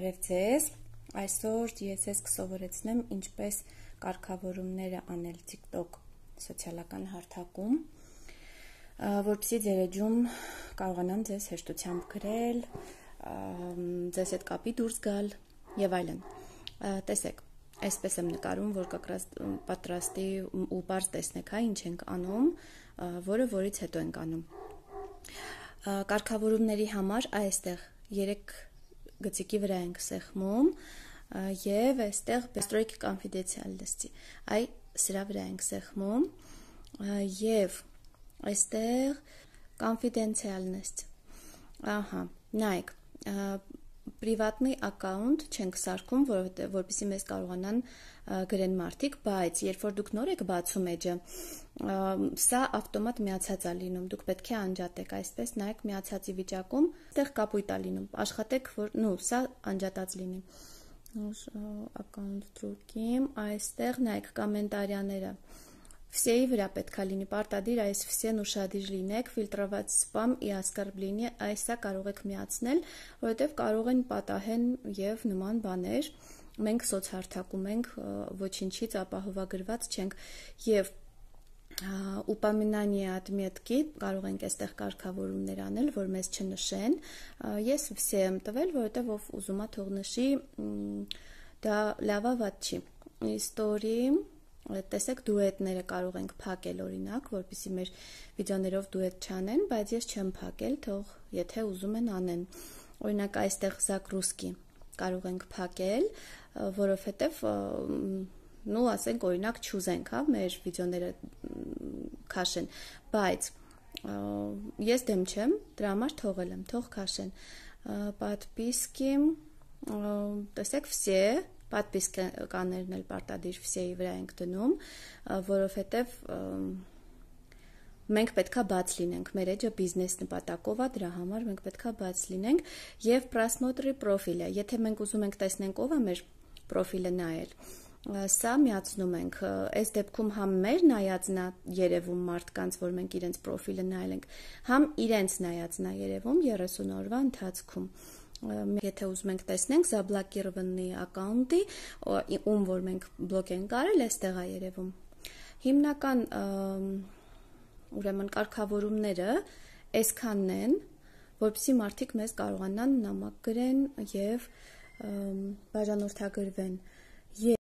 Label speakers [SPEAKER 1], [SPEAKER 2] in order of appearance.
[SPEAKER 1] Բարև ձեզ։ Այսօր ես ես կսովորեցնեմ ինչպես կարգավորումները անել TikTok սոցիալական հարթակում, որպեսզի ձեր էջում կարողանան ձեզ հեշտությամբ գրել, ձեզ հետ կապի դուրս գալ եւ այլն։ Տեսեք, այսպես եմ նկարում, որ կակրաս պատրաստի ու բարձ տեսնեք, հա, ինչ ենք անում, որը որից հետո ենք անում։ Կարգավորումների համար այստեղ 3 գծիկի վրա ենք սեղմում եւ այստեղ Bestroik Confidentiality այ սրա վրա ենք սեղմում եւ այստեղ confidentialness ահա նայեք պրիվատնի account չենք սարքում, որովհետեւ որպեսզի մեզ կարողանան գրեն մարդիկ, բայց երբ որ դուք նոր եք բացում էջը, սա ավտոմատ միացած է լինում։ Դուք պետք է անջատեք, այսպես նայեք միացածի վիճակում, այդտեղ կապույտ է լինում։ Աշխատեք, որ նո, սա անջատած լինի։ Account true-ում այստեղ նայեք կոմենտարիաները Վսեի վրա պետքա լինի պարտադիր այս վսեն ուշադիր լինեք, ֆիլտրված սպամ ի ասկարբլինի այսա կարող եք միացնել, որովհետև կարող են պատահեն եւ նման բաներ։ Մենք սոցհարթակում ենք, ոչինչից ապահովագրված չենք եւ упоминание отметки կարող ենք այստեղ կարգավորումներ անել, որ մեզ չնշեն։ Ես վսե եմ տվել, որովհետև ով ուզում է թող նշի, դա լավա վատ չի։ Story տեսեք դուետները կարող ենք փակել օրինակ, որpիսի մեր վիդեոներով դուետ չանեն, բայց ես չեմ փակել, թող եթե ուզում են անեն։ Օրինակ այստեղ Զակրուսկի կարող ենք փակել, որովհետև նու ասենք օրինակ չուզենք, հա, մեր վիդեոները քաշեն, բայց ես դեմ չեմ, դրա համար թողել եմ, թող քաշեն։ Подписки, տեսեք, все Պատպիսկաներն էլ պարտադիր ֆսիայի վրա ենք դնում, որովհետև մենք պետքա բաց լինենք, մեր էջը բիզնես նպատակով է, դրա համար մենք պետքա բաց լինենք եւ просмотрի պրոֆիլը, եթե մենք ուզում ենք տեսնենք ով է մեր պրոֆիլը նայել, սա միացնում ենք այս դեպքում համ մեր նայածնա երևում մարդկանց, որ մենք իրենց պրոֆիլը նայել ենք, համ իրենց նայածնա երևում 30 օրվա ընթացքում եթե ուզում ենք տեսնենք Zablakirovni account-ի, ում որ մենք բլոկ ենք արել, այստեղ է երևում։ Հիմնական ուրեմն կարգավորումները այսքանն են, որpիսի մարդիկ մեզ կարողանան նամակ գրեն եւ բաժանորդագրվեն։